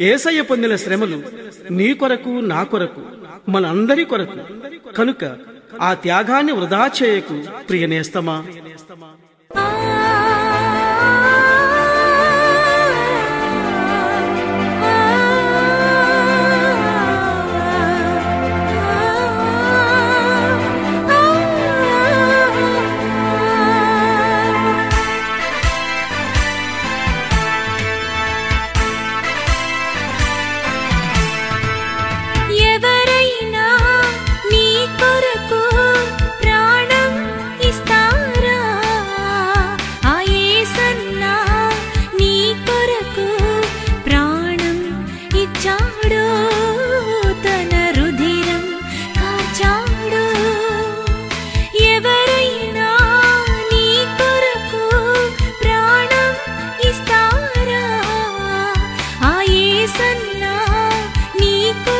ఏసయ్య పొందిన శ్రమలు నీ కొరకు నా కొరకు మనందరి కొరకు. కనుక ఆ త్యాగాన్ని వృధా చేయకు ప్రియనేస్తమా ఇస్తారా ఆ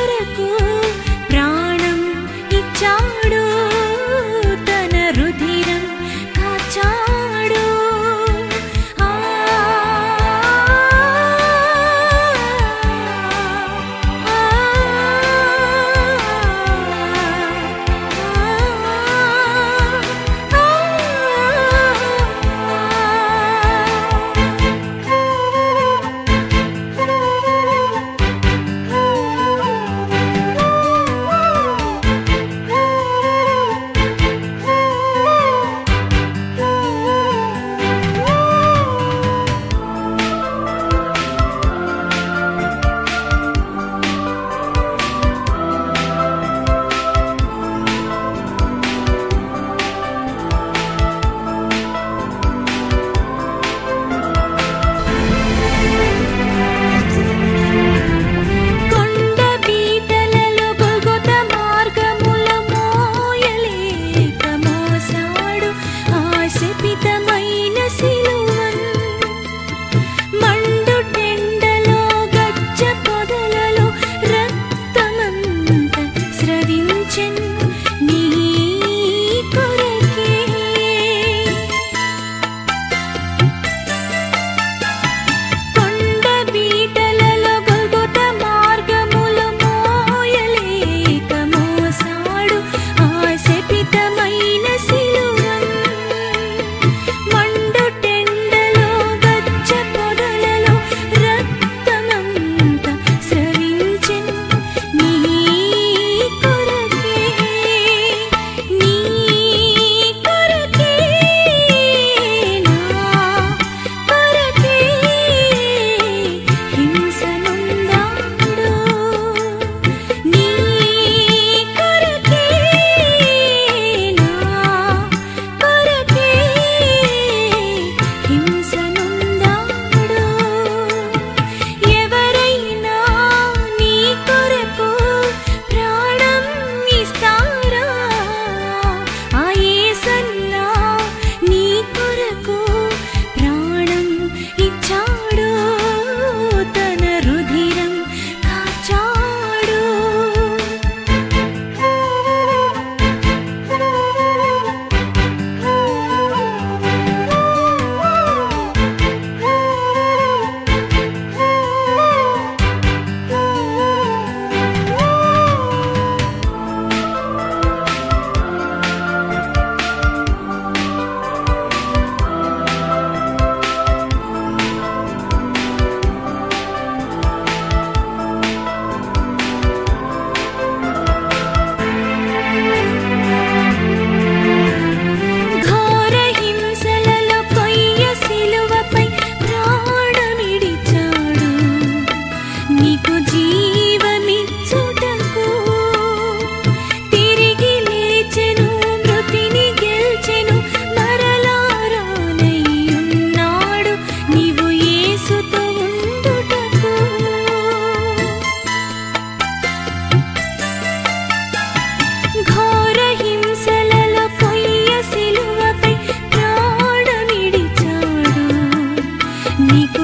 నీకు